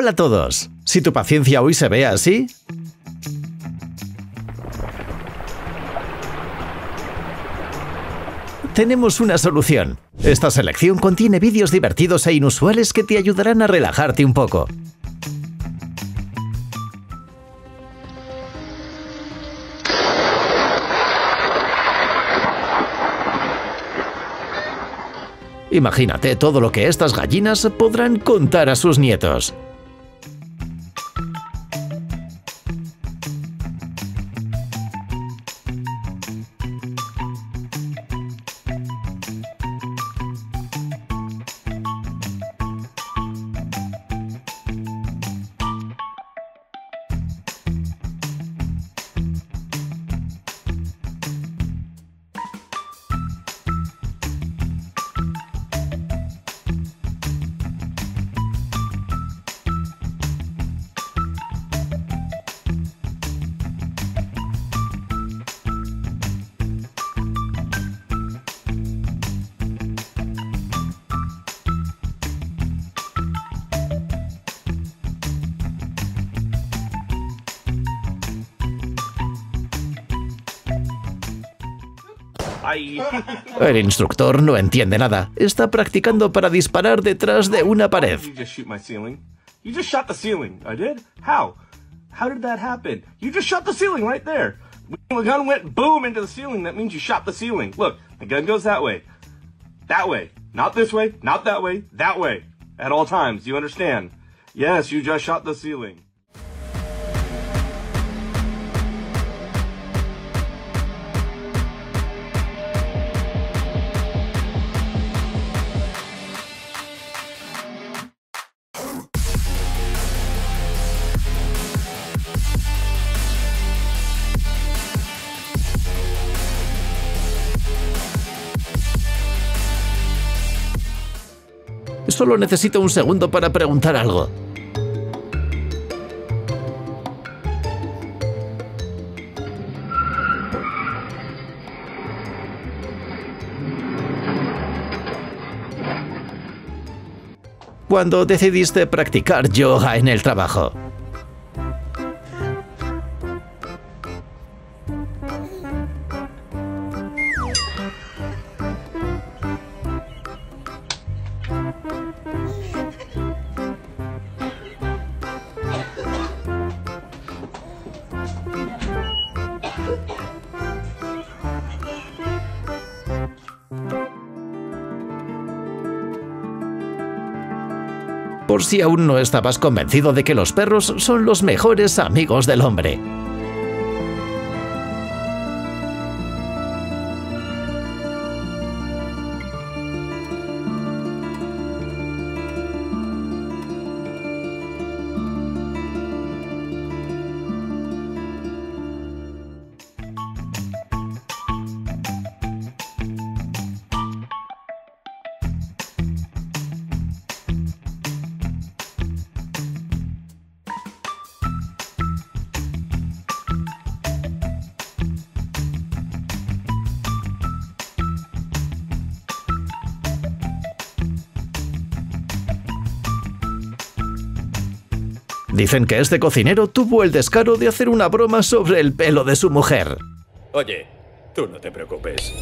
Hola a todos. Si tu paciencia hoy se ve así... Tenemos una solución. Esta selección contiene vídeos divertidos e inusuales que te ayudarán a relajarte un poco. Imagínate todo lo que estas gallinas podrán contar a sus nietos. El instructor no entiende nada. Está practicando para disparar detrás de una pared. You just shoot my ceiling. You just shot the ceiling. I did? How? How did that happen? You just shot the ceiling right there. When the gun went boom into the ceiling, that means you shot the ceiling. Look, the gun goes that way. That way. Not this way, not that way, that way. At all times, you understand? Yes, you just shot the ceiling. Solo necesito un segundo para preguntar algo. Cuando decidiste practicar yoga en el trabajo? Si aún no estabas convencido de que los perros son los mejores amigos del hombre. Dicen que este cocinero tuvo el descaro de hacer una broma sobre el pelo de su mujer. Oye, tú no te preocupes.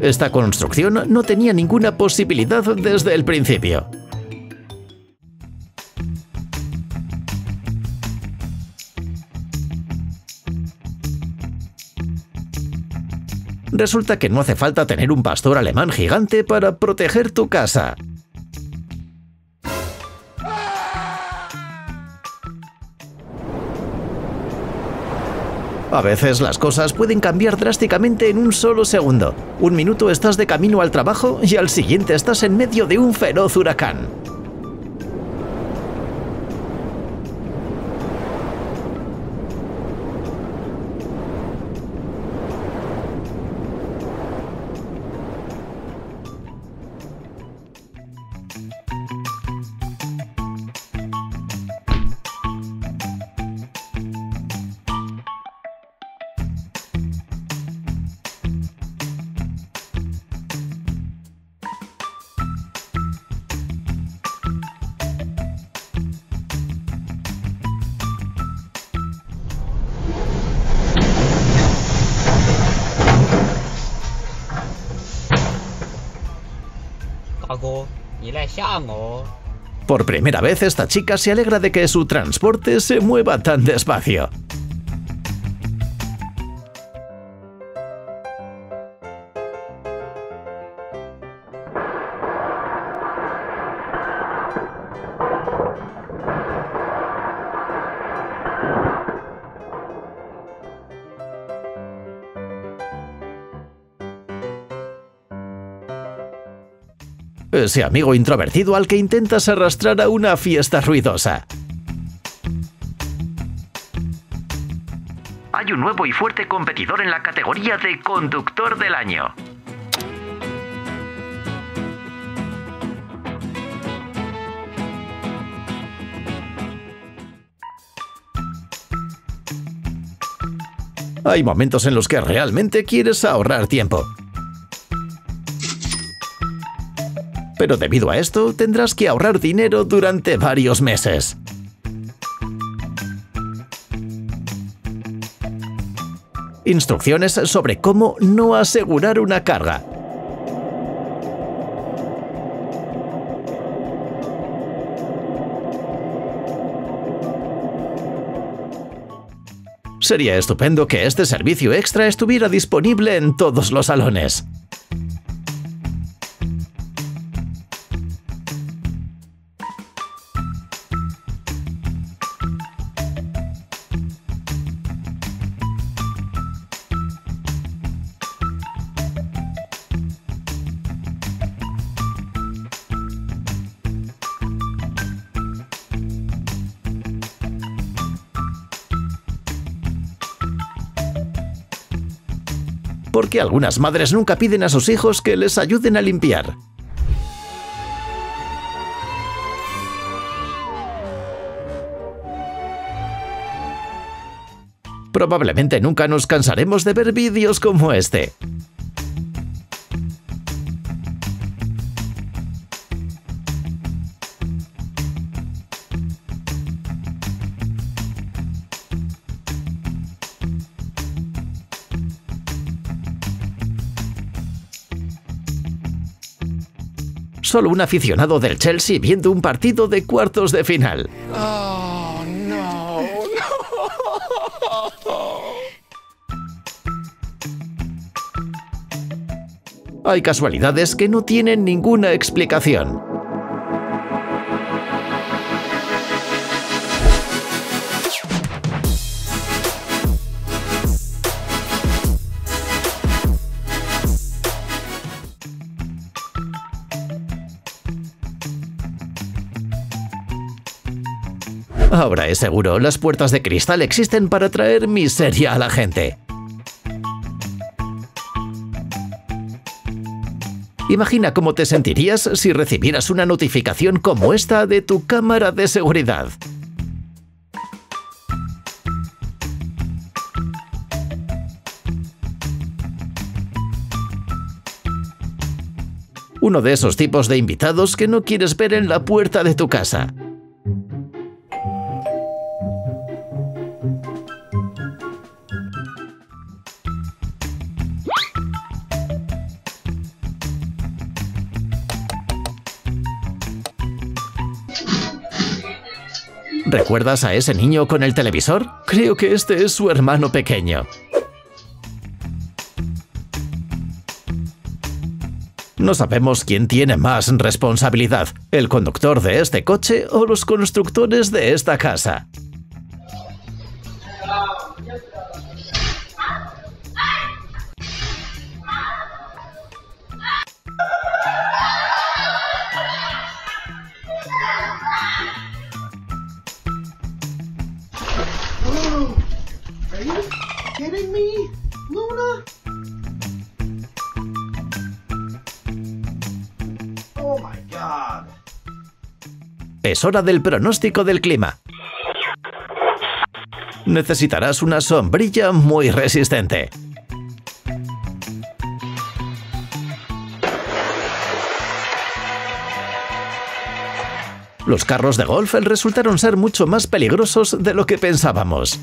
Esta construcción no tenía ninguna posibilidad desde el principio. Resulta que no hace falta tener un pastor alemán gigante para proteger tu casa. A veces las cosas pueden cambiar drásticamente en un solo segundo. Un minuto estás de camino al trabajo y al siguiente estás en medio de un feroz huracán. Por primera vez esta chica se alegra de que su transporte se mueva tan despacio. Ese amigo introvertido al que intentas arrastrar a una fiesta ruidosa. Hay un nuevo y fuerte competidor en la categoría de conductor del año. Hay momentos en los que realmente quieres ahorrar tiempo. Pero debido a esto tendrás que ahorrar dinero durante varios meses. Instrucciones sobre cómo no asegurar una carga. Sería estupendo que este servicio extra estuviera disponible en todos los salones. Porque algunas madres nunca piden a sus hijos que les ayuden a limpiar. Probablemente nunca nos cansaremos de ver vídeos como este. Solo un aficionado del Chelsea viendo un partido de cuartos de final. Hay casualidades que no tienen ninguna explicación. Ahora es seguro, las puertas de cristal existen para traer miseria a la gente. Imagina cómo te sentirías si recibieras una notificación como esta de tu cámara de seguridad. Uno de esos tipos de invitados que no quieres ver en la puerta de tu casa. ¿Recuerdas a ese niño con el televisor? Creo que este es su hermano pequeño. No sabemos quién tiene más responsabilidad, el conductor de este coche o los constructores de esta casa. Es hora del pronóstico del clima. Necesitarás una sombrilla muy resistente. Los carros de golf resultaron ser mucho más peligrosos de lo que pensábamos.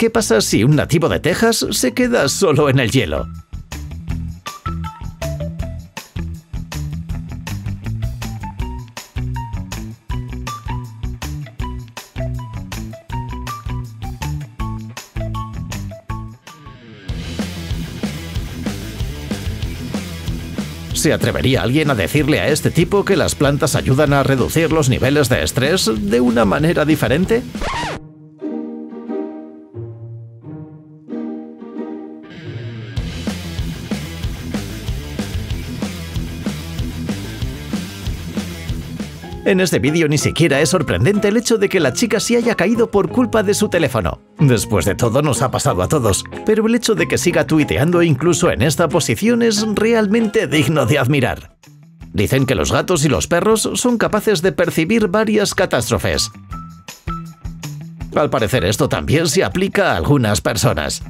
¿Qué pasa si un nativo de Texas se queda solo en el hielo? ¿Se atrevería alguien a decirle a este tipo que las plantas ayudan a reducir los niveles de estrés de una manera diferente? En este vídeo ni siquiera es sorprendente el hecho de que la chica se haya caído por culpa de su teléfono. Después de todo nos ha pasado a todos, pero el hecho de que siga tuiteando incluso en esta posición es realmente digno de admirar. Dicen que los gatos y los perros son capaces de percibir varias catástrofes. Al parecer esto también se aplica a algunas personas.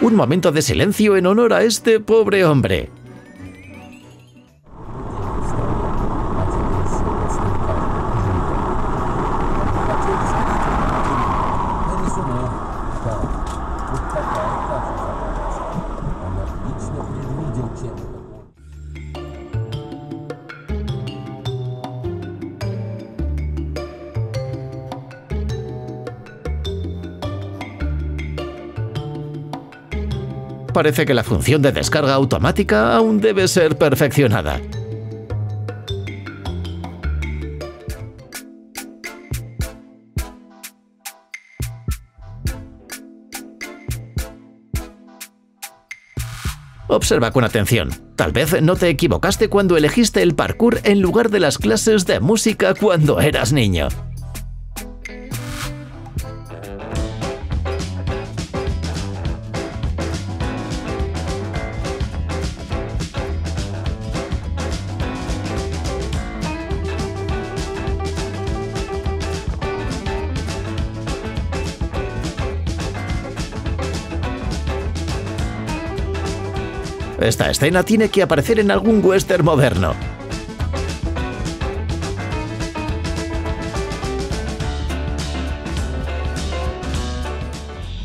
Un momento de silencio en honor a este pobre hombre. Parece que la función de descarga automática aún debe ser perfeccionada. Observa con atención. Tal vez no te equivocaste cuando elegiste el parkour en lugar de las clases de música cuando eras niño. Esta escena tiene que aparecer en algún western moderno.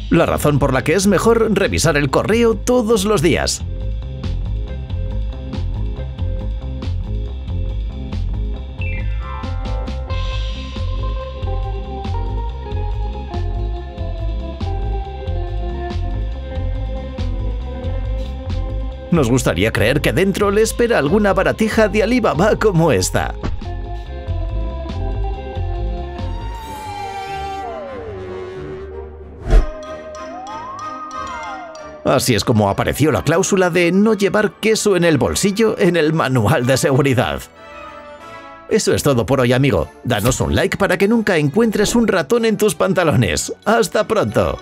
La razón por la que es mejor revisar el correo todos los días. Nos gustaría creer que dentro le espera alguna baratija de Alibaba como esta. Así es como apareció la cláusula de no llevar queso en el bolsillo en el manual de seguridad. Eso es todo por hoy, amigo. Danos un like para que nunca encuentres un ratón en tus pantalones. ¡Hasta pronto!